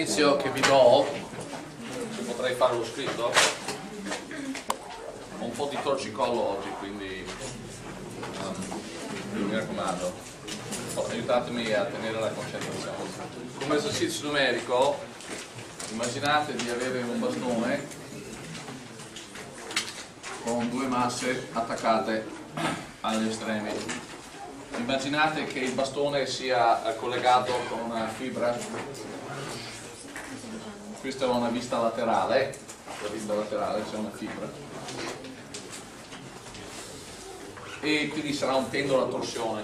l'esercizio che vi do, se potrei fare lo scritto, ho un po' di torcicollo oggi, quindi um, mi raccomando, aiutatemi a tenere la concentrazione. Come esercizio numerico, immaginate di avere un bastone con due masse attaccate agli estremi. Immaginate che il bastone sia collegato con una fibra questa è una vista laterale. La vista laterale c'è una fibra. E quindi sarà un pendolo a torsione.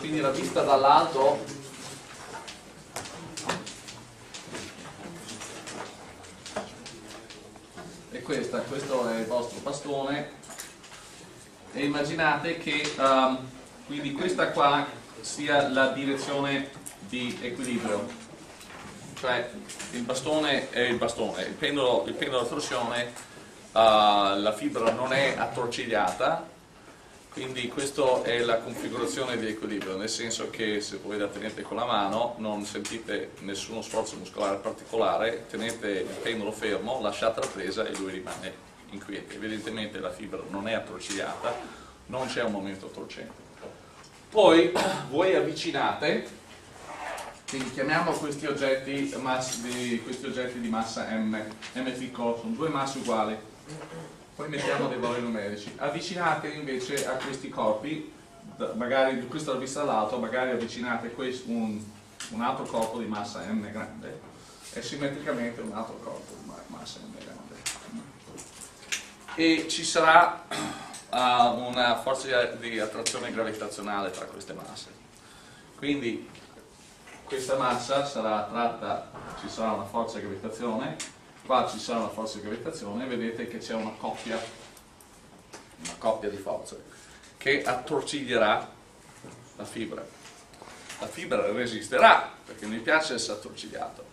Quindi la vista dall'alto è questa, questo è il vostro bastone. E immaginate che um, quindi questa qua sia la direzione di equilibrio cioè il bastone è il bastone il pendolo, il pendolo a torsione uh, la fibra non è attorcigliata quindi questa è la configurazione di equilibrio nel senso che se voi la tenete con la mano non sentite nessuno sforzo muscolare particolare tenete il pendolo fermo lasciate la presa e lui rimane inquieti. Evidentemente la fibra non è attorcigliata, non c'è un momento torcente. Poi voi avvicinate, quindi chiamiamo questi oggetti, di, questi oggetti di massa M, M piccolo, sono due masse uguali, poi mettiamo dei valori numerici. Avvicinate invece a questi corpi, magari questa l'ho vista dall'alto, magari avvicinate un, un altro corpo di massa M grande e simmetricamente un altro corpo di massa M grande e ci sarà uh, una forza di attrazione gravitazionale tra queste masse. Quindi questa massa sarà attratta, ci sarà una forza di gravitazione, qua ci sarà una forza di gravitazione vedete che c'è una coppia, una coppia di forze che attorciglierà la fibra. La fibra resisterà perché mi piace essere attorcigliato.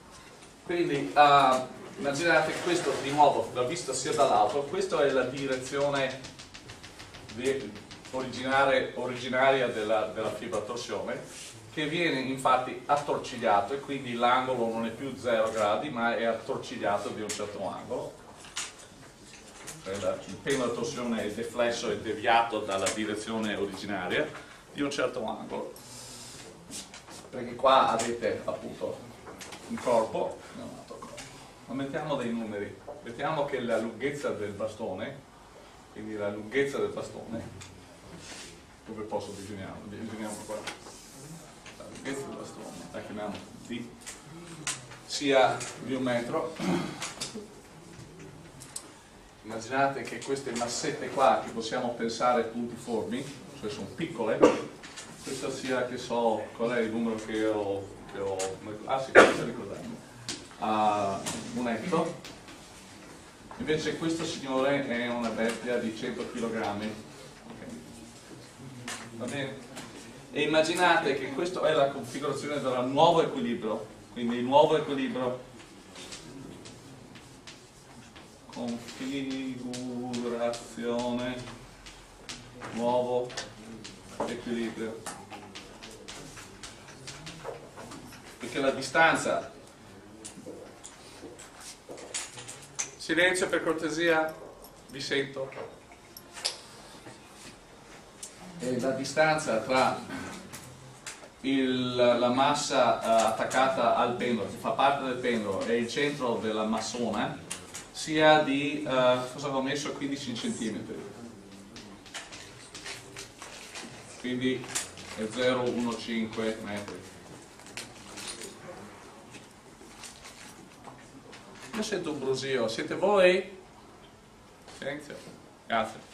Quindi uh, immaginate questo di nuovo la vista sia dall'alto questa è la direzione originaria della, della fibra torsione che viene infatti attorcigliato e quindi l'angolo non è più 0 gradi ma è attorcigliato di un certo angolo il pelo della torsione è deflesso e deviato dalla direzione originaria di un certo angolo perché qua avete appunto un corpo ma mettiamo dei numeri, mettiamo che la lunghezza del bastone, quindi la lunghezza del bastone, dove posso disegnarlo? Disegniamo qua. Lunghezza del bastone, la chiamiamo D, sia di un metro. Immaginate che queste massette qua, che possiamo pensare puntiformi, cioè sono piccole, questa sia, che so, qual è il numero che ho, che ho ah sì, questo ricordarmi a un etto invece questo signore è una bestia di 100 kg okay. va bene? E immaginate che questa è la configurazione del nuovo equilibrio quindi il nuovo equilibrio. Configurazione nuovo equilibrio. Perché la distanza. Silenzio per cortesia, vi sento. E la distanza tra il, la massa uh, attaccata al pendolo, che fa parte del pendolo, e il centro della massona sia di, uh, cosa avevo messo, 15 cm. Quindi è 0,15 metri. Io sento un brusio, siete voi? Silenzio. Grazie.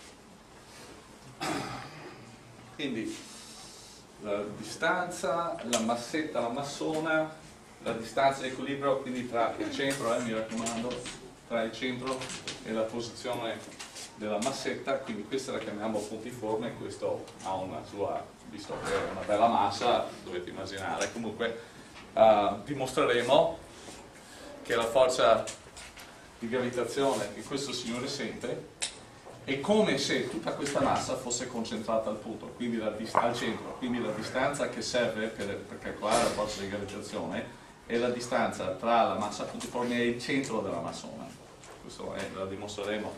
Quindi la distanza, la massetta, la massona, la distanza di equilibrio quindi tra il centro, eh, mi raccomando, tra il centro e la posizione della massetta, quindi questa la chiamiamo puntiforme, questo ha una sua, visto che è una bella massa, dovete immaginare, comunque uh, dimostreremo che la forza di gravitazione che questo signore sente è come se tutta questa massa fosse concentrata al punto, quindi al centro, quindi la distanza che serve per, per calcolare la forza di gravitazione è la distanza tra la massa puntiforme e il centro della massona. Questo è, lo dimostreremo.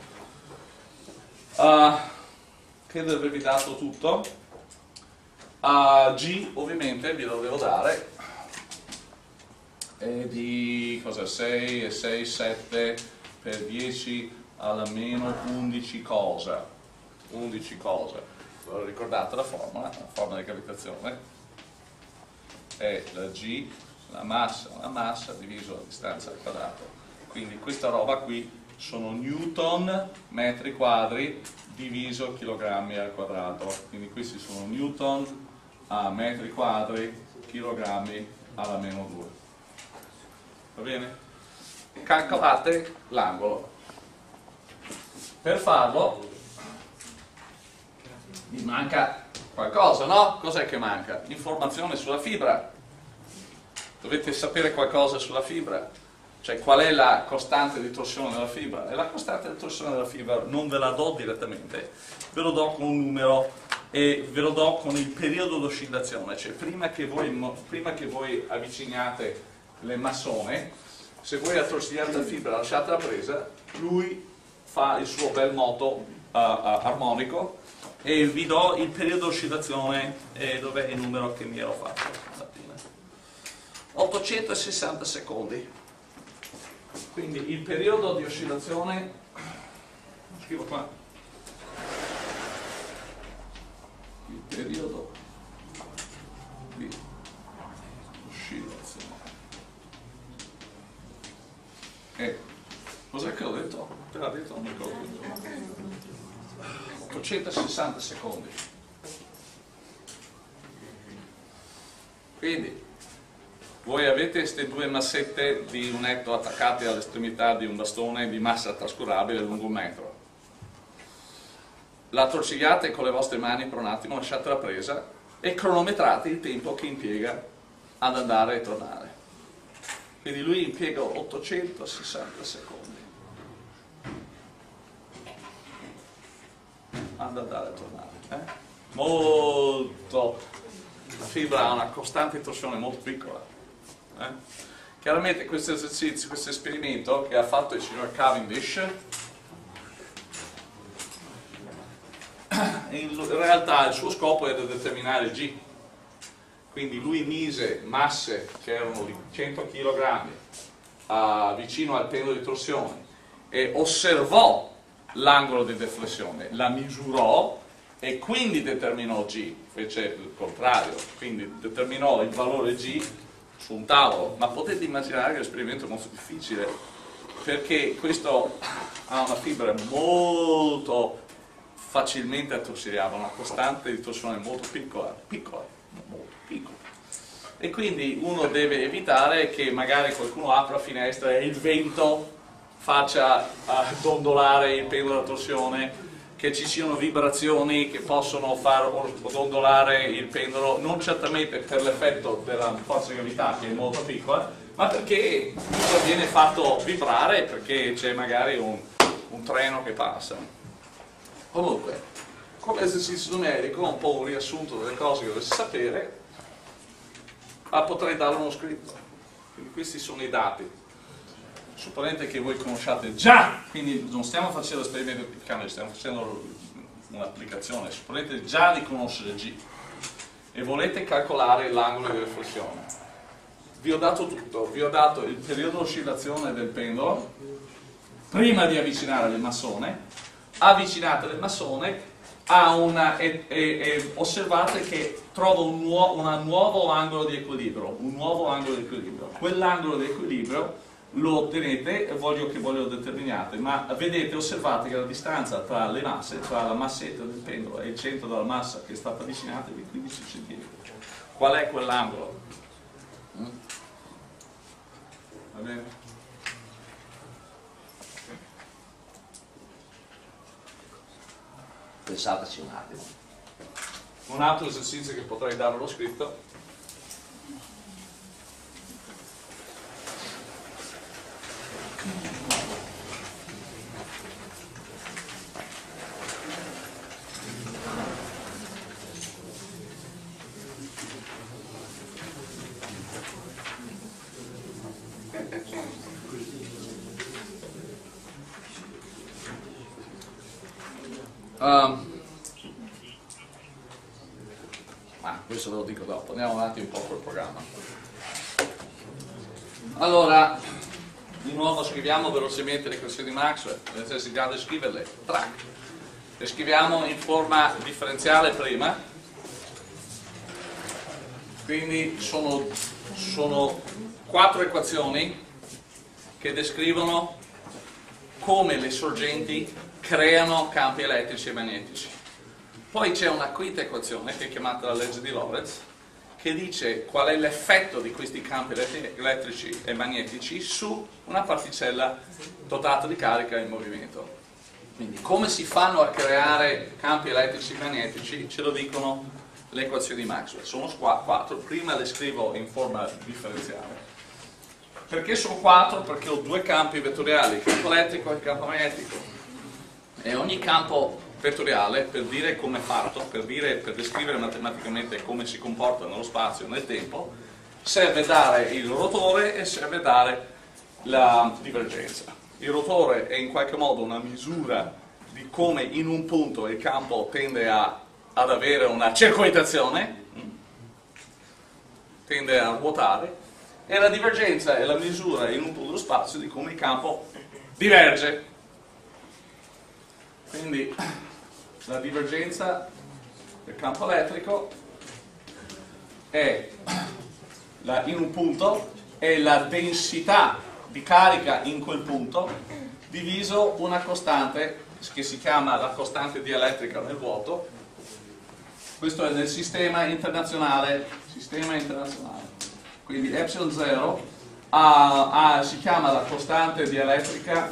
Uh, credo di avervi dato tutto. Uh, G ovviamente vi lo devo dare è di cosa, 6 e 6, 7 per 10 alla meno 11 cosa 11 cosa ricordate la formula, la formula di gravitazione è la G la massa, la massa diviso la distanza al quadrato. Quindi questa roba qui sono newton metri quadri diviso chilogrammi al quadrato. Quindi questi sono newton a metri quadri chilogrammi alla meno 2 va bene? calcolate l'angolo per farlo mi manca qualcosa, no? Cos'è che manca? Informazione sulla fibra dovete sapere qualcosa sulla fibra, cioè qual è la costante di torsione della fibra. E la costante di torsione della fibra non ve la do direttamente, ve lo do con un numero e ve lo do con il periodo d'oscillazione, cioè prima che voi, prima che voi avviciniate le massone, se voi attorcigliate la fibra, lasciate la presa, lui fa il suo bel moto uh, uh, armonico e vi do il periodo d'oscillazione eh, dove è il numero che mi ero fatto. 860 secondi. Quindi il periodo di oscillazione, scrivo qua, il periodo di oscillazione. E cos'è che ho detto? Appena detto non ricordo. 860 secondi. Quindi voi avete queste due massette di un etto attaccate all'estremità di un bastone di massa trascurabile lungo un metro. La torcigliate con le vostre mani per un attimo, lasciate la presa e cronometrate il tempo che impiega ad andare e tornare. Quindi lui impiega 860 secondi. Ad andare e tornare. Eh? Molto. La fibra ha una costante torsione molto piccola. Eh? Chiaramente questo esercizio, questo esperimento che ha fatto il signor Cavendish, in realtà il suo scopo era determinare G. Quindi lui mise masse che erano di 100 kg uh, vicino al pendolo di torsione e osservò l'angolo di deflessione, la misurò e quindi determinò G, fece il contrario, quindi determinò il valore G su un tavolo, ma potete immaginare che l'esperimento è molto difficile perché questo ha una fibra molto facilmente attossiliabile, una costante di torsione molto piccola, piccola, molto piccola. E quindi uno deve evitare che magari qualcuno apra la finestra e il vento faccia dondolare il pelo della torsione che ci siano vibrazioni che possono far ondolare il pendolo, non certamente per l'effetto della forza di gravità che è molto piccola, ma perché tutto viene fatto vibrare perché c'è magari un, un treno che passa. Comunque, come esercizio numerico, un po' un riassunto delle cose che dovete sapere, ma potrei darlo uno scritto. Quindi questi sono i dati supponete che voi conosciate già, quindi non stiamo facendo esperimenti applicando, stiamo facendo un'applicazione, supponete già di conoscere G e volete calcolare l'angolo di riflessione. Vi ho dato tutto, vi ho dato il periodo di oscillazione del pendolo, prima di avvicinare il massone, avvicinate il massone una, e, e, e, osservate che trova un, nuo, un nuovo angolo di equilibrio, un nuovo angolo di equilibrio. Quell'angolo di equilibrio lo ottenete e voglio che voi lo determiniate, ma vedete, osservate che la distanza tra le masse, tra la massetta del pendolo e il centro della massa che è stata avvicinata è di 15 cm. Qual è quell'angolo? Mm? Va bene? Pensateci un attimo. Un altro esercizio che potrei dare lo scritto Um, velocemente le questioni di Maxwell, necessità di scriverle, track. Le scriviamo in forma differenziale prima, quindi sono, sono quattro equazioni che descrivono come le sorgenti creano campi elettrici e magnetici. Poi c'è una quinta equazione che è chiamata la legge di Lorentz che dice qual è l'effetto di questi campi elettrici e magnetici su una particella dotata di carica in movimento. Quindi come si fanno a creare campi elettrici e magnetici ce lo dicono le equazioni di Maxwell. Sono quattro, prima le scrivo in forma differenziale. Perché sono quattro? Perché ho due campi vettoriali, il campo elettrico e il campo magnetico. E ogni campo vettoriale, per dire come è fatto, per, dire, per descrivere matematicamente come si comporta nello spazio e nel tempo, serve dare il rotore e serve dare la divergenza. Il rotore è in qualche modo una misura di come in un punto il campo tende a, ad avere una circoitazione, tende a ruotare, e la divergenza è la misura in un punto dello spazio di come il campo diverge. Quindi la divergenza del campo elettrico è la, in un punto è la densità di carica in quel punto diviso una costante che si chiama la costante dielettrica nel vuoto. Questo è nel sistema internazionale sistema internazionale. Quindi ε0 ha, ha, si chiama la costante dielettrica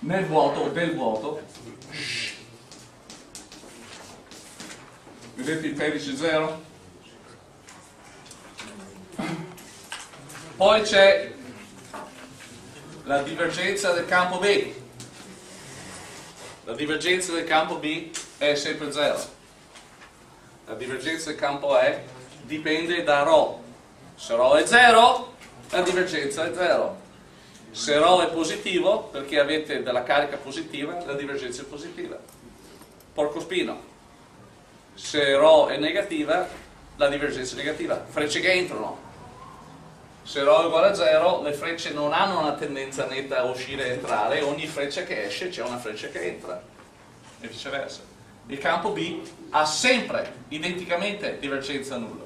nel vuoto del vuoto. Vedete il pedice 0 poi c'è la divergenza del campo B. La divergenza del campo B è sempre 0 la divergenza del campo E dipende da ρ se ρ è 0 la divergenza è 0 se ρ è positivo, perché avete della carica positiva, la divergenza è positiva. Porco spino. Se ρ è negativa, la divergenza è negativa. Frecce che entrano. Se ρ è uguale a 0, le frecce non hanno una tendenza netta a uscire e entrare, ogni freccia che esce c'è una freccia che entra. E viceversa. Il campo B ha sempre, identicamente, divergenza nulla.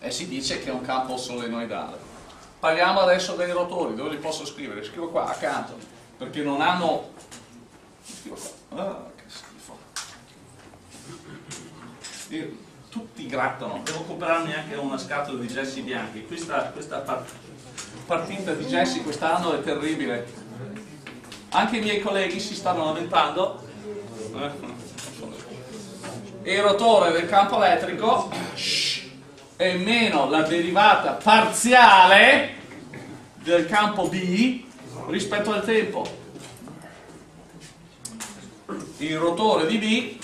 E si dice che è un campo solenoidale. Parliamo adesso dei rotori, dove li posso scrivere? Scrivo qua accanto, perché non hanno... Scrivo qua. Ah, che schifo. Tutti grattano, devo comprarmi anche una scatola di gessi bianchi. Questa, questa part partita di gessi quest'anno è terribile. Anche i miei colleghi si stanno lamentando. E il rotore del campo elettrico è meno la derivata parziale del campo B rispetto al tempo. Il rotore di B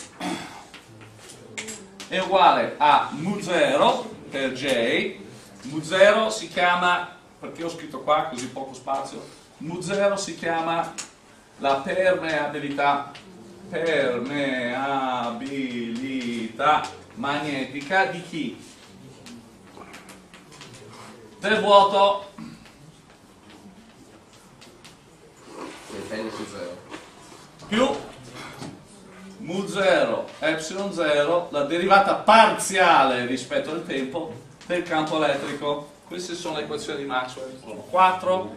è uguale a mu0 per J, mu0 si chiama, perché ho scritto qua così poco spazio, mu0 si chiama la permeabilità, permeabilità magnetica di chi? Del vuoto. Più mu 0 epsilon 0 la derivata parziale rispetto al tempo del campo elettrico. Queste sono le equazioni di Maxwell. Sono 4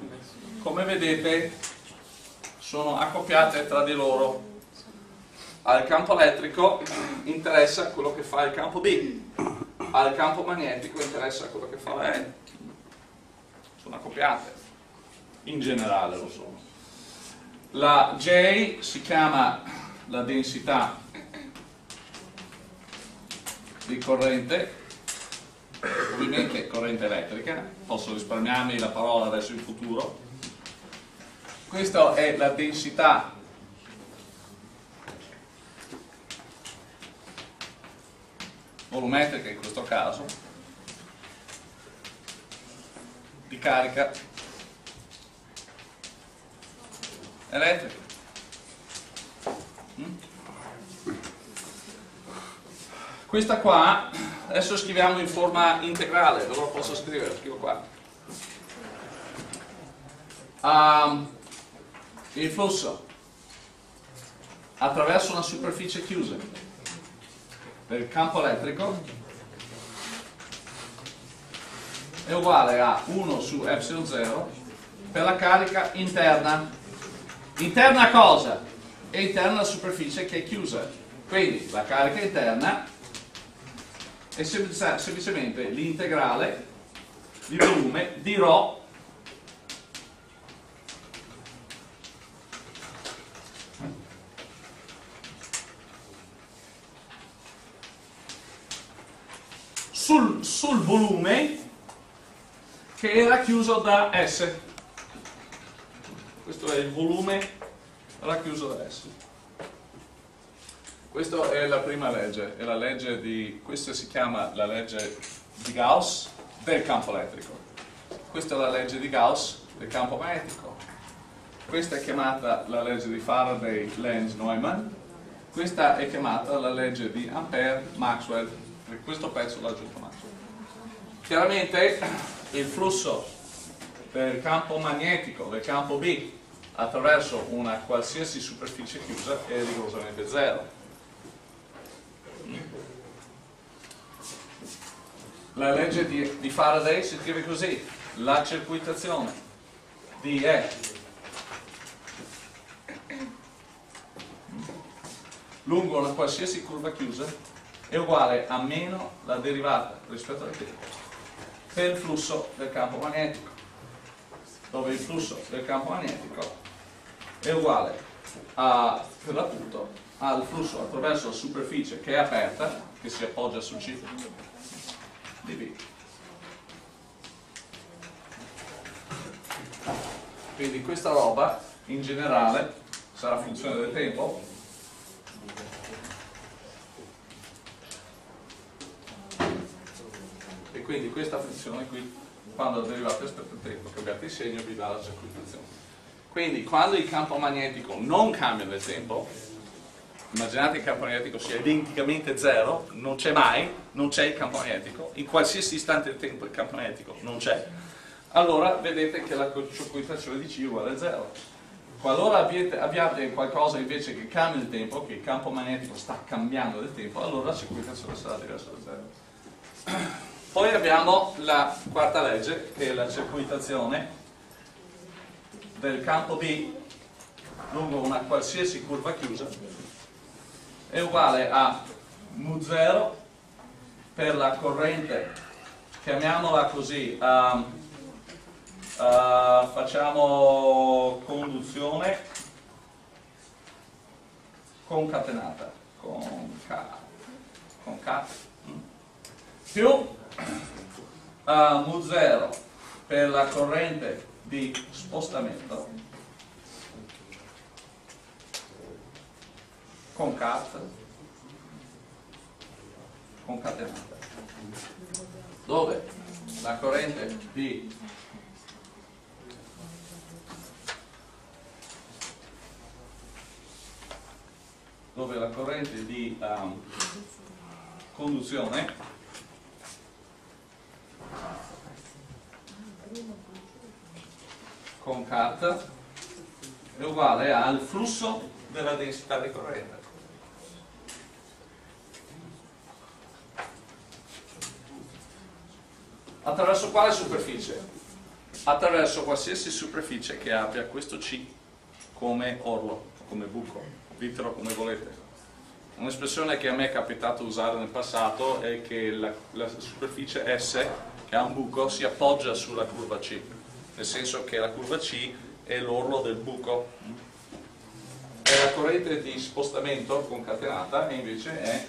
come vedete sono accoppiate tra di loro. Al campo elettrico interessa quello che fa il campo B. Al campo magnetico interessa quello che fa la E sono accoppiate, in generale lo sono. La J si chiama la densità di corrente, ovviamente corrente elettrica, posso risparmiarmi la parola adesso in futuro. Questa è la densità volumetrica in questo caso di carica elettrica. Mm? Questa qua, adesso scriviamo in forma integrale, dove la posso scrivere? Lo scrivo qua. Um, il flusso attraverso una superficie chiusa per il campo elettrico è uguale a 1 su epsilon 0 per la carica interna. Interna cosa? È interna la superficie che è chiusa. Quindi la carica interna è semplicemente l'integrale di volume di ρ sul, sul volume che era chiuso da S. Questo è il volume racchiuso da S. Questa è la prima legge, è la legge di, questa si chiama la legge di Gauss del campo elettrico. Questa è la legge di Gauss del campo magnetico. Questa è chiamata la legge di Faraday, Lenz, Neumann. Questa è chiamata la legge di Ampere, Maxwell. E questo pezzo l'ha aggiunto Maxwell. Chiaramente il flusso del campo magnetico, del campo B, attraverso una qualsiasi superficie chiusa è rigorosamente zero. La legge di, di Faraday si scrive così, la circuitazione di E lungo una qualsiasi curva chiusa è uguale a meno la derivata rispetto al tempo per il flusso del campo magnetico dove il flusso del campo magnetico è uguale a, per l'appunto al flusso attraverso la superficie che è aperta che si appoggia sul C di B quindi questa roba in generale sarà funzione del tempo quindi questa funzione qui quando la derivata rispetto al tempo cambiate il segno vi dà la circuitazione quindi quando il campo magnetico non cambia nel tempo immaginate il campo magnetico sia identicamente zero non c'è mai, non c'è il campo magnetico in qualsiasi istante del tempo il campo magnetico non c'è allora vedete che la circuitazione di C è uguale a zero. Qualora abbiate, abbiate qualcosa invece che cambia il tempo che il campo magnetico sta cambiando del tempo allora la circuitazione sarà diversa da zero poi abbiamo la quarta legge, che è la circuitazione del campo B lungo una qualsiasi curva chiusa è uguale a mu0 per la corrente, chiamiamola così, uh, uh, facciamo conduzione concatenata, con K, con K, mm, più a mu0 per la corrente di spostamento. Concat concatenata dove? La corrente di dove la corrente di um, conduzione con cat è uguale al flusso della densità di corrente. Attraverso quale superficie? Attraverso qualsiasi superficie che abbia questo C come orlo, come buco, ditelo come volete. Un'espressione che a me è capitato usare nel passato è che la, la superficie S che ha un buco si appoggia sulla curva C nel senso che la curva C è l'orlo del buco. E la corrente di spostamento concatenata invece è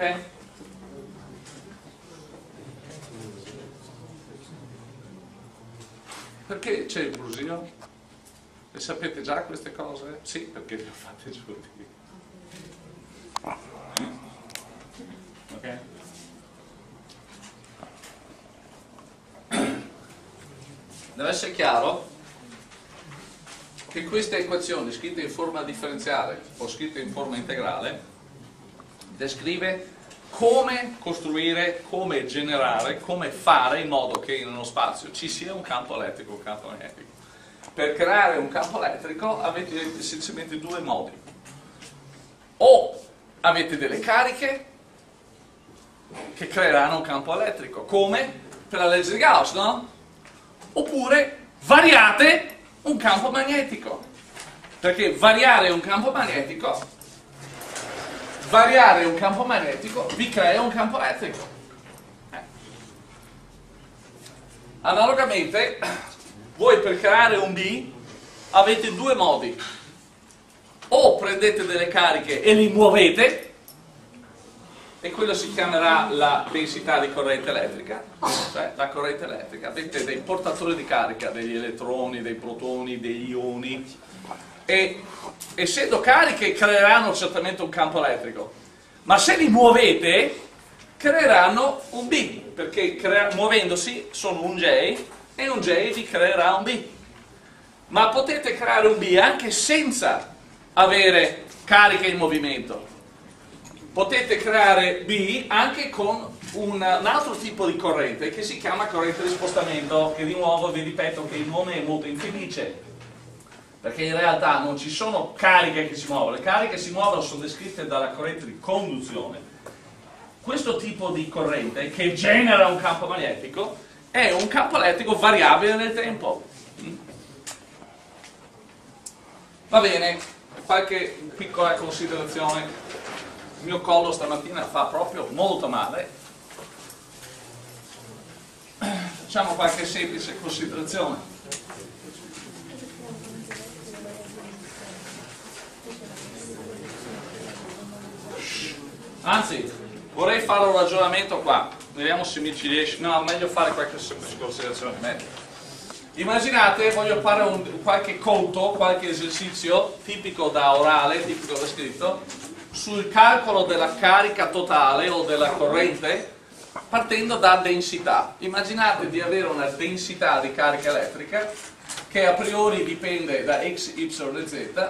Ok? Perché c'è il brusio? Le sapete già queste cose? Sì, perché le ho fatte giù. Ok? Deve essere chiaro che queste equazioni scritte in forma differenziale o scritte in forma integrale descrive come costruire, come generare, come fare in modo che in uno spazio ci sia un campo elettrico, un campo magnetico. Per creare un campo elettrico avete essenzialmente due modi. O avete delle cariche che creeranno un campo elettrico, come per la legge di Gauss, no? Oppure variate un campo magnetico. Perché variare un campo magnetico variare un campo magnetico vi crea un campo elettrico. Eh. Analogamente, voi per creare un B avete due modi. O prendete delle cariche e li muovete, e quello si chiamerà la densità di corrente elettrica, cioè la corrente elettrica. Avete dei portatori di carica, degli elettroni, dei protoni, degli ioni, e essendo cariche creeranno certamente un campo elettrico, ma se li muovete creeranno un B, perché crea muovendosi sono un J e un J vi creerà un B. Ma potete creare un B anche senza avere cariche in movimento. Potete creare B anche con un, altro tipo di corrente che si chiama corrente di spostamento, che di nuovo vi ripeto che il nome è molto infelice perché in realtà non ci sono cariche che si muovono, le cariche che si muovono sono descritte dalla corrente di conduzione. Questo tipo di corrente che genera un campo magnetico è un campo elettrico variabile nel tempo. Va bene, qualche piccola considerazione. Il mio collo stamattina fa proprio molto male. Facciamo qualche semplice considerazione. Anzi, vorrei fare un ragionamento qua, vediamo se mi ci riesce. No, meglio fare qualche considerazione. Meglio. Immaginate, voglio fare un, qualche conto, qualche esercizio tipico da orale, tipico da scritto, sul calcolo della carica totale o della corrente partendo da densità. Immaginate di avere una densità di carica elettrica che a priori dipende da x, y e z,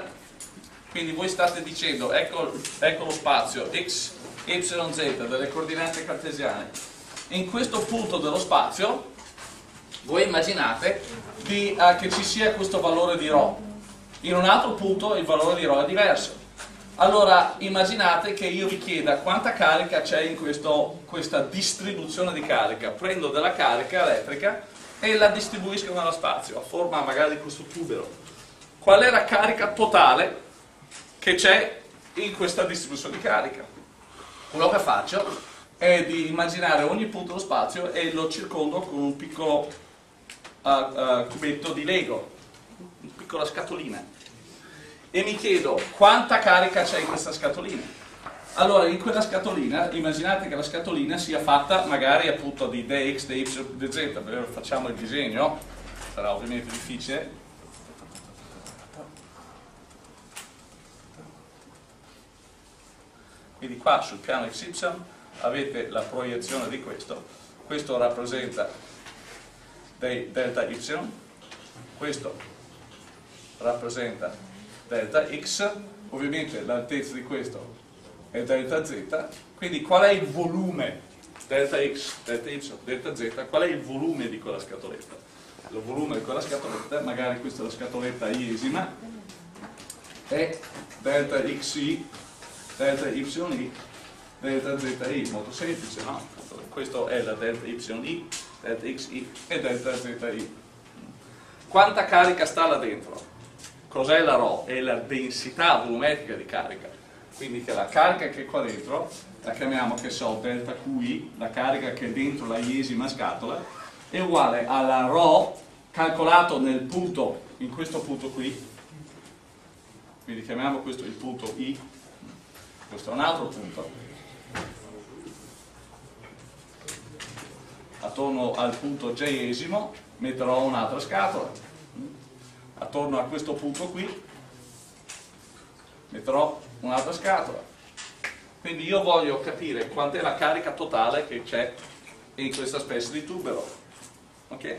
quindi voi state dicendo ecco, ecco lo spazio x, YZ delle coordinate cartesiane. In questo punto dello spazio voi immaginate di, uh, che ci sia questo valore di ρ in un altro punto il valore di ρ è diverso. Allora immaginate che io vi chieda quanta carica c'è in questo, questa distribuzione di carica. Prendo della carica elettrica e la distribuisco nello spazio a forma magari di questo tubero. Qual è la carica totale che c'è in questa distribuzione di carica quello che faccio è di immaginare ogni punto dello spazio e lo circondo con un piccolo uh, uh, cubetto di Lego, una piccola scatolina. E mi chiedo quanta carica c'è in questa scatolina. Allora, in quella scatolina, immaginate che la scatolina sia fatta magari appunto di dx, dy, dz, facciamo il disegno, sarà ovviamente difficile, Quindi qua sul piano XY avete la proiezione di questo, questo rappresenta dei delta Y, questo rappresenta delta X, ovviamente l'altezza di questo è delta Z, quindi qual è il volume delta X, delta Y, delta Z, qual è il volume di quella scatoletta? Il volume di quella scatoletta, magari questa è la scatoletta iesima, è delta XI delta yi, delta zi, molto semplice, no? Questo è la delta yi, delta xi e delta zi. Quanta carica sta là dentro? Cos'è la ρ? È la densità volumetrica di carica. Quindi che la carica che è qua dentro, la chiamiamo che so, delta qi, la carica che è dentro la iesima scatola, è uguale alla ρ calcolato nel punto, in questo punto qui, quindi chiamiamo questo il punto I questo è un altro punto. Attorno al punto j-esimo metterò un'altra scatola. Attorno a questo punto qui metterò un'altra scatola. Quindi io voglio capire quant'è la carica totale che c'è in questa specie di tubero ok?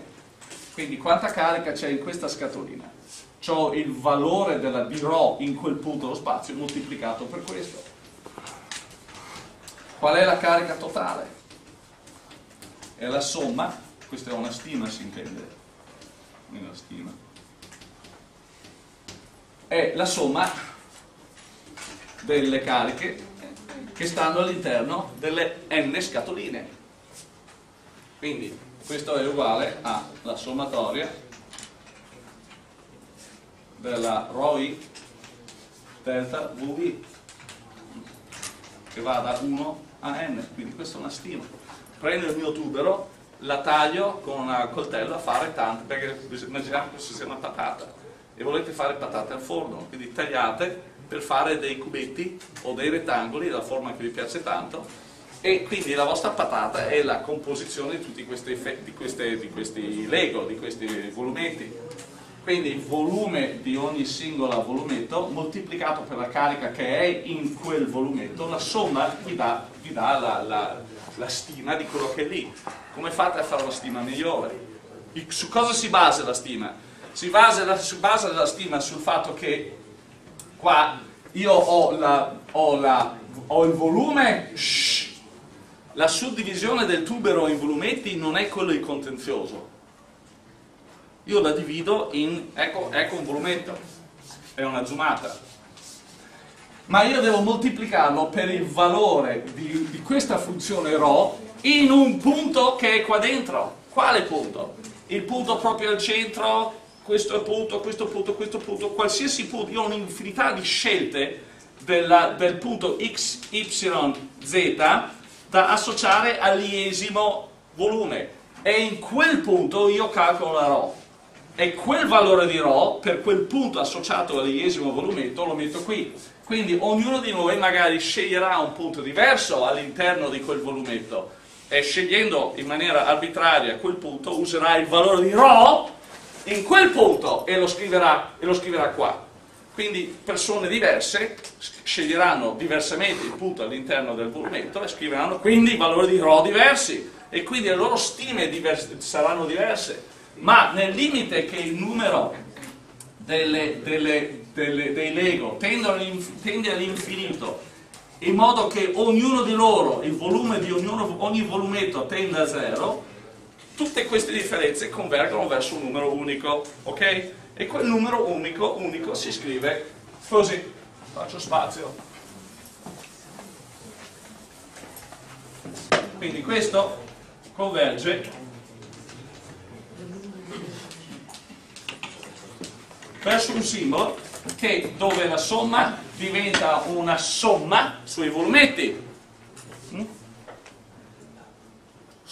quindi quanta carica c'è in questa scatolina? Ho il valore della d rho in quel punto dello spazio moltiplicato per questo qual è la carica totale? è la somma questa è una stima si intende una stima è la somma delle cariche che stanno all'interno delle n scatoline. Quindi questo è uguale alla sommatoria della ρi delta VI che va da 1 a n, quindi questa è una stima. Prendo il mio tubero, la taglio con un coltello a fare tante, perché immaginiamo che questa sia una patata e volete fare patate al forno, quindi tagliate per fare dei cubetti o dei rettangoli della forma che vi piace tanto e quindi la vostra patata è la composizione di tutti questi, effetti, di, queste, di questi Lego, di questi volumetti. Quindi il volume di ogni singolo volumetto moltiplicato per la carica che è in quel volumetto, la somma vi dà, vi dà la, la, la stima di quello che è lì. Come fate a fare una stima migliore? Su cosa si basa la stima? Si basa la, si basa la stima sul fatto che qua io ho, ho, ho il volume, shh, la suddivisione del tubero in volumetti non è quello di contenzioso. Io la divido in, ecco, ecco un volumetto, è una zoomata. Ma io devo moltiplicarlo per il valore di, di questa funzione ρ in un punto che è qua dentro. Quale punto? Il punto proprio al centro questo punto, questo punto, questo punto, qualsiasi punto, io ho un'infinità di scelte della, del punto x, y, z da associare all'iesimo volume e in quel punto io calcolo la ρ e quel valore di ρ per quel punto associato all'iesimo volumetto lo metto qui quindi ognuno di noi magari sceglierà un punto diverso all'interno di quel volumetto e scegliendo in maniera arbitraria quel punto userà il valore di ρ in quel punto e lo scriverà, e lo scriverà qua. Quindi persone diverse sceglieranno diversamente il punto all'interno del volumetto e scriveranno quindi valori di ρ diversi e quindi le loro stime diverse, saranno diverse, ma nel limite che il numero delle, delle, delle, dei Lego tende all'infinito in modo che ognuno di loro, il volume di ognuno, ogni volumetto tenda a zero, tutte queste differenze convergono verso un numero unico, ok? E quel numero unico, unico si scrive così, faccio spazio. Quindi questo converge verso un simbolo che dove la somma diventa una somma sui volumetti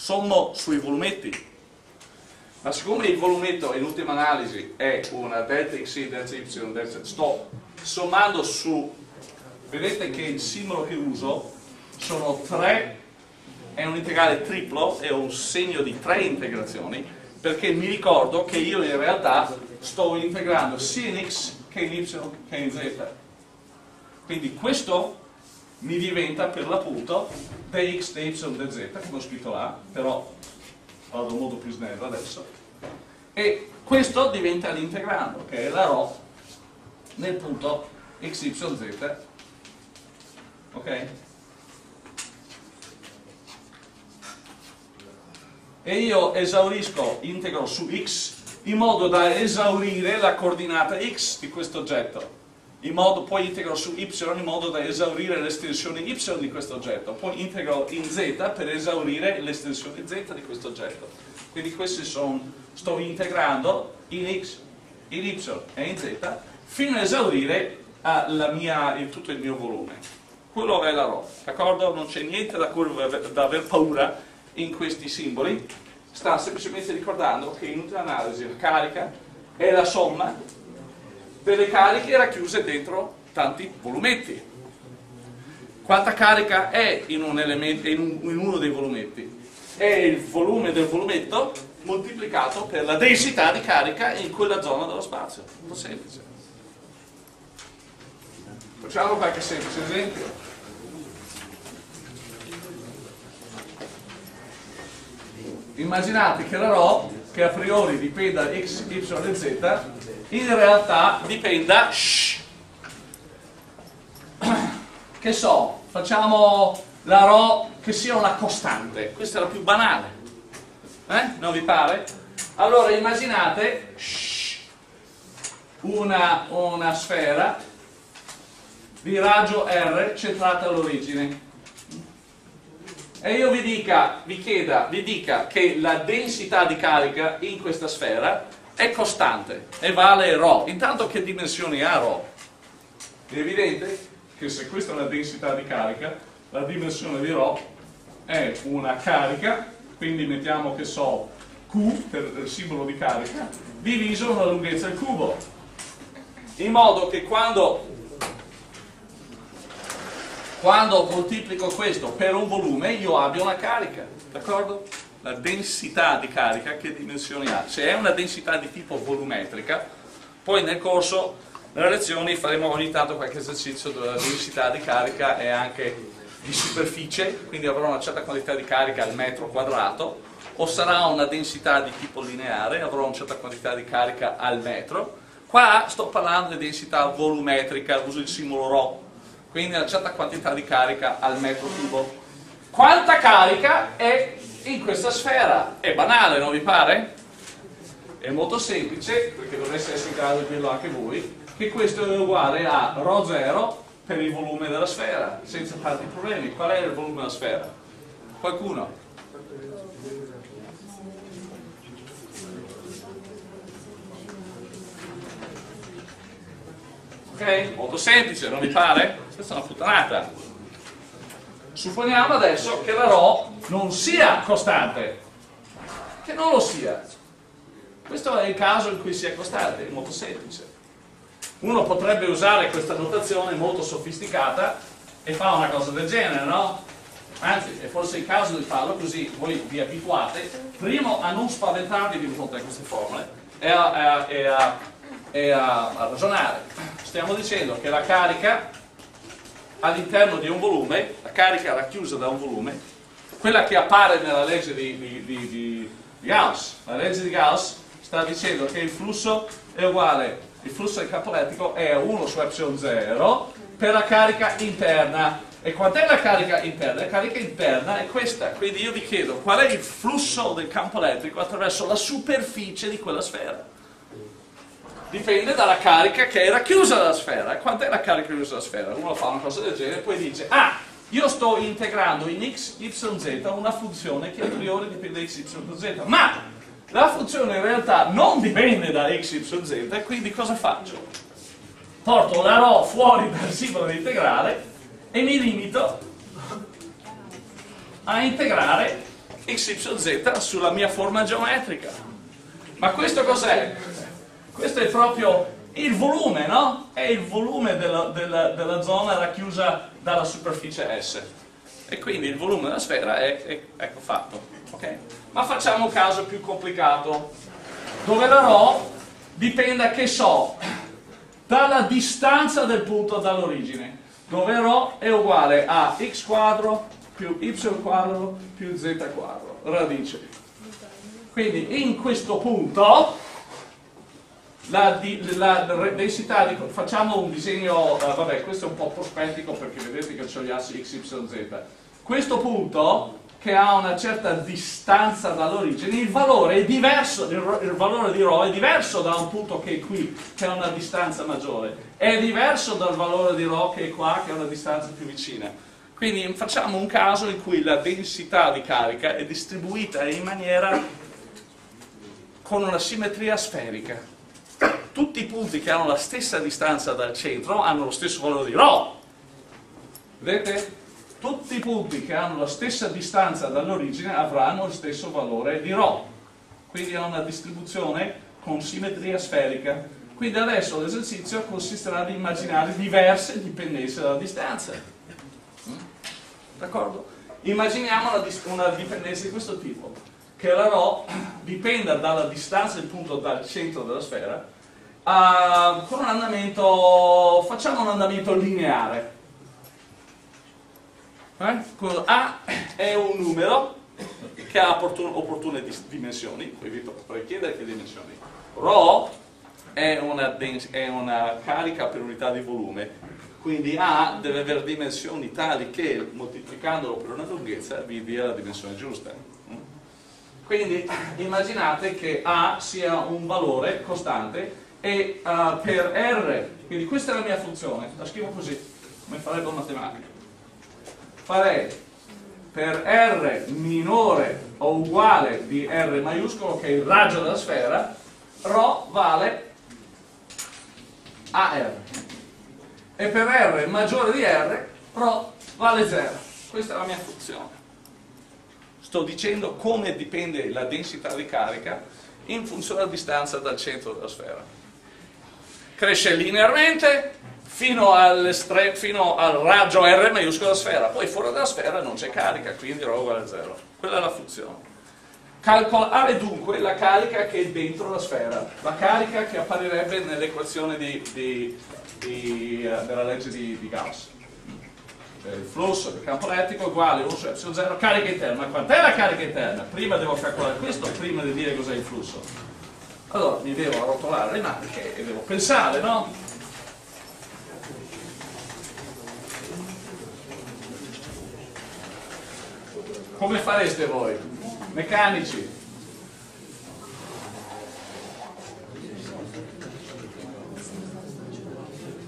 sommo sui volumetti. Ma siccome il volumetto in ultima analisi è una delta x, delta y, delta sto sommando su, vedete che il simbolo che uso sono tre, è un integrale triplo, è un segno di tre integrazioni, perché mi ricordo che io in realtà sto integrando sia in x che in y che in z. Quindi questo mi diventa per l'appunto dx, dy, dz, come ho scritto là, però vado molto più snello adesso, e questo diventa l'integrando, che è la ρ nel punto x, y, z, ok? E io esaurisco, integro su x, in modo da esaurire la coordinata x di questo oggetto in modo, poi integro su y in modo da esaurire l'estensione y di questo oggetto, poi integro in z per esaurire l'estensione z di questo oggetto. Quindi questi sono, sto integrando in x, in y e in z fino a esaurire uh, mia, il, tutto il mio volume. Quello è la ρ, d'accordo? Non c'è niente da, da aver paura in questi simboli, sta semplicemente ricordando che in analisi la carica è la somma delle cariche racchiuse dentro tanti volumetti. Quanta carica è in, un elemento, in, un, in uno dei volumetti? è il volume del volumetto moltiplicato per la densità di carica in quella zona dello spazio. Molto semplice. Facciamo qualche semplice esempio. Immaginate che la ρ, che a priori dipenda da x, y e z, in realtà dipenda, shh, che so, facciamo la ρ che sia una costante, questa è la più banale, eh? non vi pare? Allora immaginate shh, una, una sfera di raggio R centrata all'origine e io vi dica, vi chieda, vi dica che la densità di carica in questa sfera è costante e vale ρ. Intanto che dimensioni ha ρ? È evidente che se questa è la densità di carica, la dimensione di ρ è una carica, quindi mettiamo che so Q per il simbolo di carica, diviso una lunghezza al cubo. In modo che quando quando moltiplico questo per un volume io abbia una carica, d'accordo? La densità di carica che dimensioni ha? Se è una densità di tipo volumetrica, poi nel corso delle lezioni faremo ogni tanto qualche esercizio dove la densità di carica è anche di superficie, quindi avrò una certa quantità di carica al metro quadrato, o sarà una densità di tipo lineare, avrò una certa quantità di carica al metro. Qua sto parlando di densità volumetrica, uso il simbolo ρ, quindi una certa quantità di carica al metro cubo. Quanta carica è in questa sfera? È banale, non vi pare? È molto semplice, perché dovreste essere in grado di dirlo anche voi, che questo è uguale a ρ0 per il volume della sfera, senza tanti problemi. Qual è il volume della sfera? Qualcuno? Ok? Molto semplice, non vi pare? Questa è una puttanata. Supponiamo adesso che la ρ non sia costante, che non lo sia. Questo è il caso in cui sia costante, è molto semplice. Uno potrebbe usare questa notazione molto sofisticata e fa una cosa del genere, no? Anzi, è forse il caso di farlo così voi vi abituate, primo a non spaventarvi di fronte a queste formule e a, a, a, e a ragionare stiamo dicendo che la carica all'interno di un volume, la carica racchiusa da un volume, quella che appare nella legge di, di, di, di Gauss, la legge di Gauss sta dicendo che il flusso è uguale, il flusso del campo elettrico è 1 su epsilon 0 per la carica interna. E quant'è la carica interna? La carica interna è questa, quindi io vi chiedo qual è il flusso del campo elettrico attraverso la superficie di quella sfera dipende dalla carica che è racchiusa dalla sfera. Quant'è la carica chiusa dalla sfera? Uno fa una cosa del genere e poi dice, ah, io sto integrando in x, y, z una funzione che a priori dipende da x, y, z, ma la funzione in realtà non dipende da x, y, z, e quindi cosa faccio? Porto la ρ fuori dal simbolo di integrale e mi limito a integrare x, y, z sulla mia forma geometrica. Ma questo cos'è? Questo è proprio il volume, no? È il volume della, della, della zona racchiusa dalla superficie S. E quindi il volume della sfera è, è ecco fatto. Okay? Ma facciamo un caso più complicato, dove la ρ dipenda, che so, dalla distanza del punto dall'origine, dove ρ è uguale a x quadro più y quadro più z quadro, radice. Quindi in questo punto la, la, densità di, facciamo un disegno, uh, vabbè questo è un po' prospettico perché vedete che ho gli assi x, y, z. Questo punto che ha una certa distanza dall'origine, il valore è diverso, il, il, valore di ρ è diverso da un punto che è qui, che ha una distanza maggiore, è diverso dal valore di ρ che è qua, che ha una distanza più vicina. Quindi facciamo un caso in cui la densità di carica è distribuita in maniera con una simmetria sferica tutti i punti che hanno la stessa distanza dal centro hanno lo stesso valore di ρ. Vedete? Tutti i punti che hanno la stessa distanza dall'origine avranno lo stesso valore di ρ. Quindi è una distribuzione con simmetria sferica. Quindi adesso l'esercizio consisterà di immaginare diverse dipendenze dalla distanza. Mm? D'accordo? immaginiamo una, una dipendenza di questo tipo, che la ρ dipenda dalla distanza del punto dal centro della sfera, uh, con un andamento, facciamo un andamento lineare. Eh? A è un numero che ha opportun opportune dimensioni, poi vi potrei chiedere che dimensioni. Rho è una, è una carica per unità di volume, quindi A deve avere dimensioni tali che moltiplicandolo per una lunghezza vi dia la dimensione giusta. Quindi immaginate che A sia un valore costante e uh, per R, quindi questa è la mia funzione, la scrivo così, come farebbe un matematico. Farei per R minore o uguale di R maiuscolo, che è il raggio della sfera, ρ vale AR. E per R maggiore di R, ρ vale 0. Questa è la mia funzione. Sto dicendo come dipende la densità di carica in funzione della distanza dal centro della sfera. Cresce linearmente fino, fino al raggio R maiuscolo della sfera, poi fuori dalla sfera non c'è carica, quindi ρ uguale a 0. Quella è la funzione. Calcolare dunque la carica che è dentro la sfera, la carica che apparirebbe nell'equazione di, di, di, uh, della legge di, Gauss. Eh, il flusso del campo elettrico è uguale 1 su epsilon 0 carica interna. Quant'è la carica interna? Prima devo calcolare questo, prima di dire cos'è il flusso. Allora mi devo arrotolare le maniche e devo pensare, no? Come fareste voi? meccanici.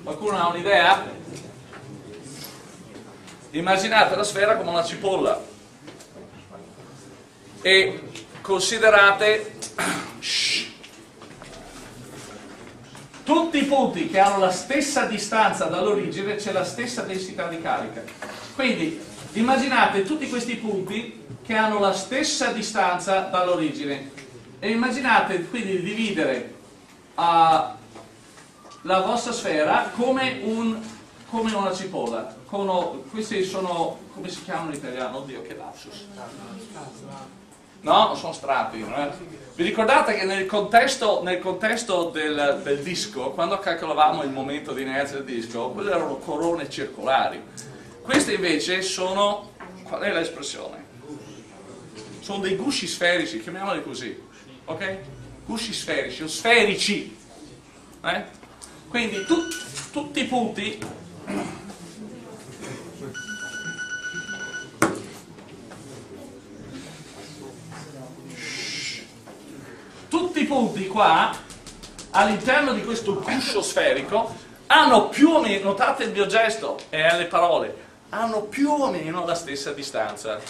Qualcuno ha un'idea? Immaginate la sfera come una cipolla e considerate tutti i punti che hanno la stessa distanza dall'origine c'è la stessa densità di carica. Quindi immaginate tutti questi punti che hanno la stessa distanza dall'origine e immaginate quindi di dividere uh, la vostra sfera come, un, come una cipolla Cono, questi sono come si chiamano in italiano? oddio che lapsus no, sono strati eh? vi ricordate che nel contesto, nel contesto del, del disco quando calcolavamo il momento di inerzia del disco quelle erano corone circolari queste invece sono qual è l'espressione? sono dei gusci sferici, chiamiamoli così, ok? Gusci sferici o sferici. Eh? Quindi tu, tutti i punti tutti i punti qua all'interno di questo guscio sferico hanno più o meno, notate il mio gesto e le parole, hanno più o meno la stessa distanza.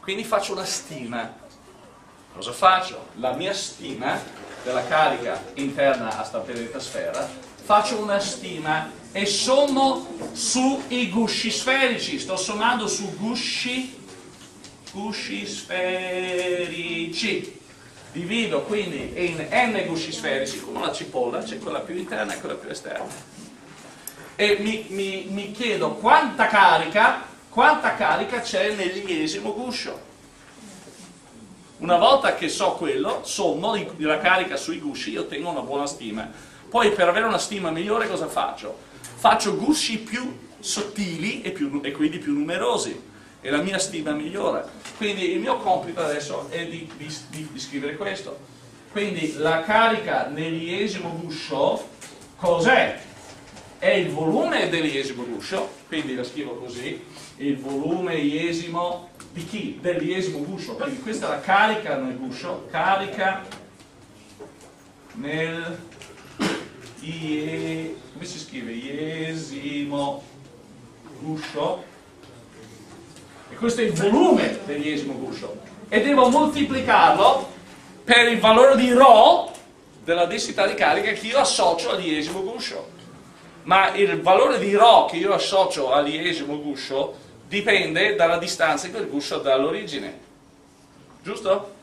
Quindi faccio una stima. Cosa faccio? La mia stima della carica interna a sta benedetta sfera, faccio una stima e sommo sui gusci sferici. Sto sommando su gusci, gusci sferici. Divido quindi in n gusci sferici come una cipolla, c'è quella più interna e quella più esterna. E mi, mi, mi chiedo quanta carica quanta carica c'è nell'iesimo guscio. Una volta che so quello, sommo la carica sui gusci, io ottengo una buona stima. Poi per avere una stima migliore cosa faccio? Faccio gusci più sottili e, più, e quindi più numerosi e la mia stima migliora. Quindi il mio compito adesso è di, di, di scrivere questo. Quindi la carica nell'iesimo guscio cos'è? È il volume dell'iesimo guscio, quindi la scrivo così, il volume iesimo di chi? Dell'iesimo guscio. Quindi questa è la carica nel guscio, carica nel ie, come si scrive? Iesimo guscio. E questo è il volume dell'iesimo guscio. E devo moltiplicarlo per il valore di ρ della densità di carica che io associo all'iesimo guscio. Ma il valore di ρ che io associo all'iesimo guscio dipende dalla distanza che il guscio ha dall'origine. Giusto?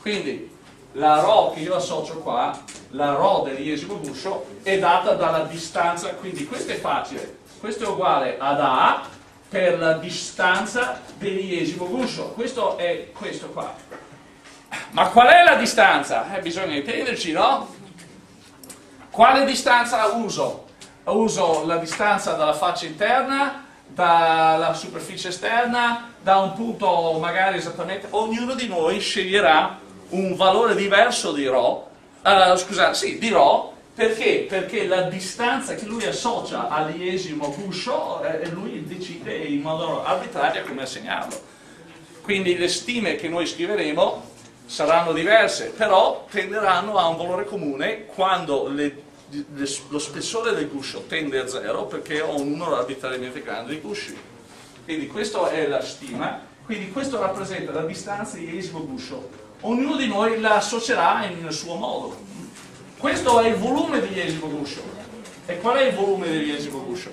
Quindi la ρ che io associo qua, la ρ dell'iesimo guscio, è data dalla distanza, quindi questo è facile. Questo è uguale ad A per la distanza dell'iesimo guscio. Questo è questo qua. Ma qual è la distanza? Eh, bisogna intenderci, no? Quale distanza uso? Uso la distanza dalla faccia interna, dalla superficie esterna, da un punto magari esattamente... Ognuno di noi sceglierà un valore diverso di ρ, uh, scusate, sì, di ρ, perché? Perché la distanza che lui associa all'iesimo guscio, eh, lui decide in modo arbitrario come assegnarlo. Quindi le stime che noi scriveremo saranno diverse, però tenderanno a un valore comune quando le, le, lo spessore del guscio tende a zero perché ho un numero arbitrariamente grande di gusci. Quindi questa è la stima, quindi questo rappresenta la distanza di esimo guscio. Ognuno di noi la associerà in suo modo. Questo è il volume degli esimo guscio. E qual è il volume degli esimo guscio?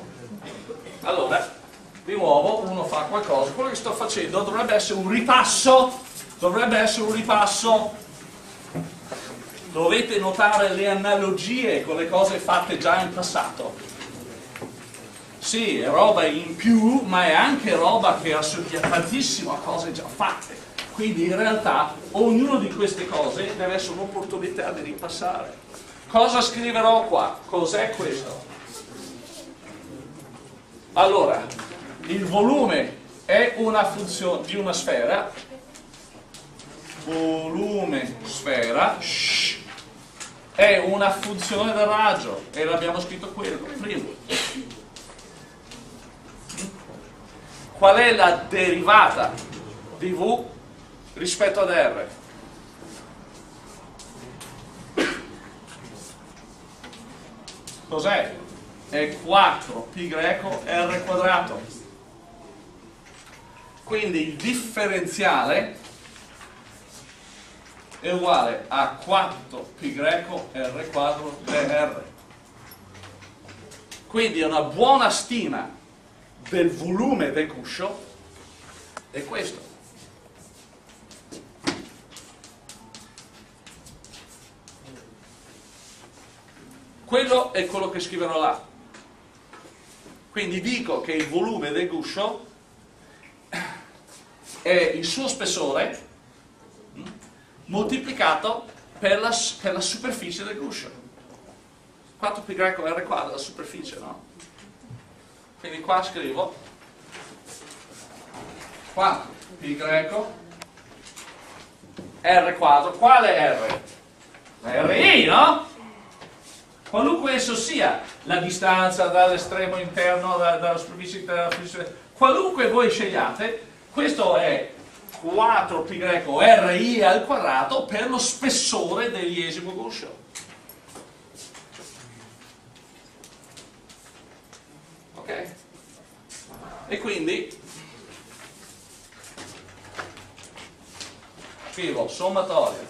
Allora, di nuovo uno fa qualcosa, quello che sto facendo dovrebbe essere un ripasso dovrebbe essere un ripasso dovete notare le analogie con le cose fatte già in passato sì, è roba in più ma è anche roba che assomiglia tantissimo a cose già fatte quindi in realtà ognuna di queste cose deve essere un'opportunità di ripassare. Cosa scriverò qua? cos'è questo? allora il volume è una funzione di una sfera. Volume sfera shh, è una funzione del raggio. E l'abbiamo scritto quello prima qual è la derivata di V rispetto ad R? cos'è? è 4π r quadrato quindi il differenziale è uguale a 4π r quadro dr. Quindi una buona stima del volume del guscio è questo. Quello è quello che scriverò là. Quindi dico che il volume del guscio è il suo spessore moltiplicato per la, per la superficie del guscio. 4π r quadro, la superficie, no? Quindi qua scrivo 4π r quadro, quale r? La RI, no? Qualunque esso sia, la distanza dall'estremo interno, dalla superficie interna, qualunque voi scegliate, questo è 4π ri al quadrato per lo spessore dell'iesimo guscio. Ok? E quindi scrivo sommatoria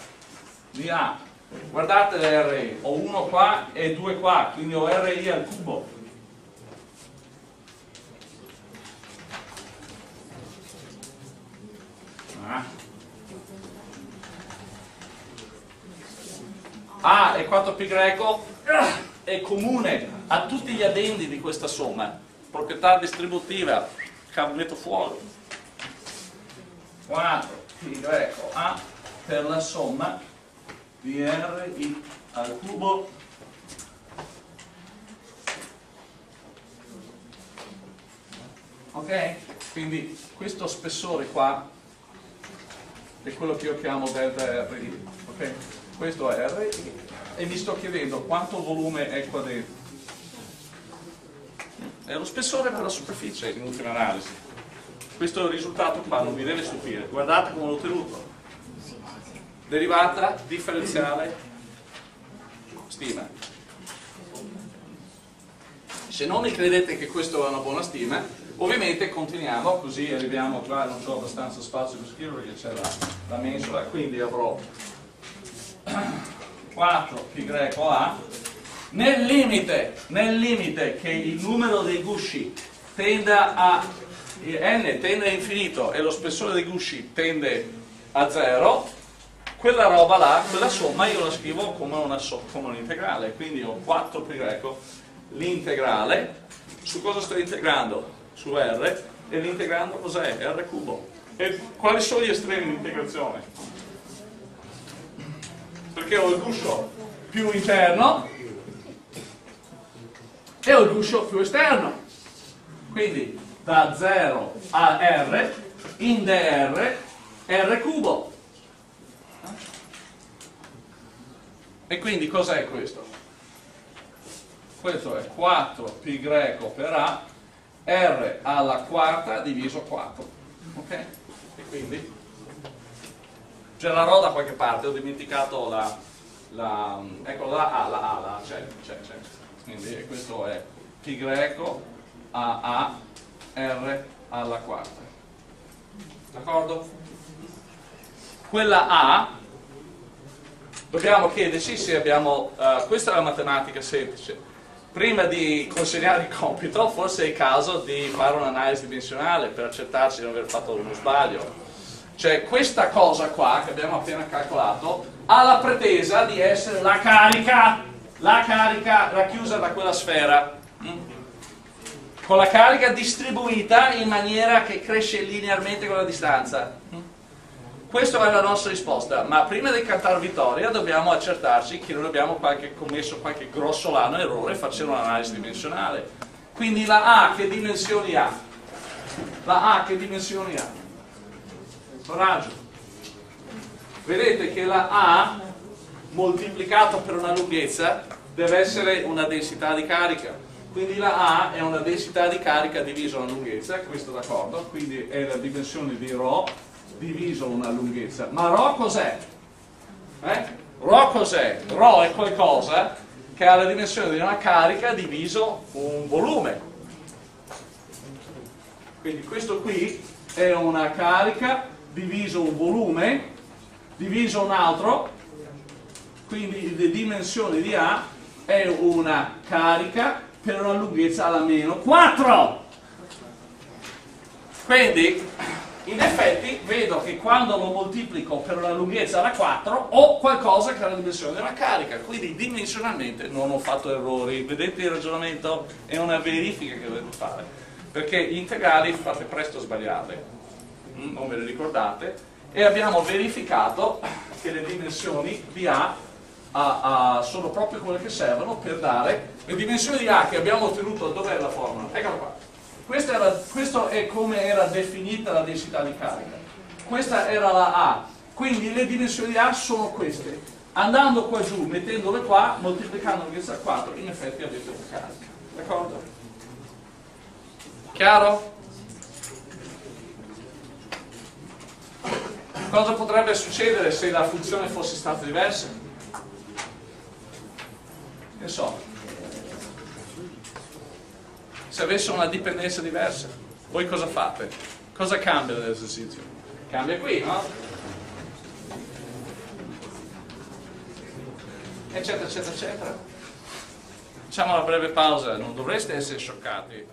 di A, guardate le RI, ho uno qua e due qua, quindi ho RI al cubo A e 4π greco è comune a tutti gli addendi di questa somma. Proprietà distributiva, cavolo metto fuori. 4π greco A per la somma di Ri al cubo ok? Quindi questo spessore qua è quello che io chiamo delta Ri, ok? questo è R e mi sto chiedendo quanto volume è qua dentro. È lo spessore per la superficie in ultima analisi. Questo risultato qua, non vi deve stupire. Guardate come l'ho ottenuto. Derivata, differenziale, stima. Se non mi credete che questo è una buona stima, ovviamente continuiamo, così arriviamo qua, non ho abbastanza spazio per scrivere perché c'è la, la mensola, quindi avrò 4π A nel limite, nel limite che il numero dei gusci tenda a n tende a infinito e lo spessore dei gusci tende a 0 quella roba là, quella somma io la scrivo come, una, come un integrale quindi ho 4π l'integrale su cosa sto integrando? su R e l'integrando cos'è? R cubo. E quali sono gli estremi di integrazione? Perché ho il guscio più interno e ho il guscio più esterno. Quindi da 0 a R in dr R cubo. E quindi cos'è questo? Questo è 4 pi greco per A, R alla quarta diviso 4. Ok? E quindi? C'è la RO da qualche parte, ho dimenticato la... la ecco la A, la A, la c'è, c'è, c'è. Quindi questo è pi greco a A, R alla quarta. D'accordo? Quella A dobbiamo chiederci se abbiamo, uh, questa è la matematica semplice, prima di consegnare il compito forse è il caso di fare un'analisi dimensionale per accertarsi di non aver fatto uno sbaglio. Cioè questa cosa qua che abbiamo appena calcolato ha la pretesa di essere la carica, la carica racchiusa da quella sfera. Mm? con la carica distribuita in maniera che cresce linearmente con la distanza. Questa è la nostra risposta, ma prima di cantare vittoria dobbiamo accertarci che non abbiamo qualche, commesso qualche grossolano errore facendo un'analisi dimensionale. Quindi la A che dimensioni ha? La A che dimensioni ha? Raggio. Vedete che la A moltiplicato per una lunghezza deve essere una densità di carica quindi la A è una densità di carica diviso una lunghezza, questo d'accordo, quindi è la dimensione di ρ diviso una lunghezza, ma Rho cos'è? Eh? Rho cos'è? Rho è qualcosa che ha la dimensione di una carica diviso un volume. Quindi questo qui è una carica diviso un volume, diviso un altro, quindi la dimensione di A è una carica per una lunghezza alla meno 4. Quindi in effetti vedo che quando lo moltiplico per una lunghezza alla 4 ho qualcosa che ha la dimensione della carica quindi dimensionalmente non ho fatto errori vedete il ragionamento? è una verifica che dovete fare perché gli integrali fate presto a sbagliarle mm, non ve le ricordate e abbiamo verificato che le dimensioni di A a, a, sono proprio quelle che servono per dare le dimensioni di A che abbiamo ottenuto, dov'è la formula? Eccola qua. Questa era, questo è come era definita la densità di carica. Questa era la A. Quindi le dimensioni di A sono queste. Andando qua giù, mettendole qua, moltiplicando la 4, in effetti avete la carica. D'accordo? Chiaro? Cosa potrebbe succedere se la funzione fosse stata diversa? Che so, se avesse una dipendenza diversa, voi cosa fate? Cosa cambia nell'esercizio? Cambia qui, no? Eccetera, eccetera, eccetera. Facciamo una breve pausa, non dovreste essere scioccati.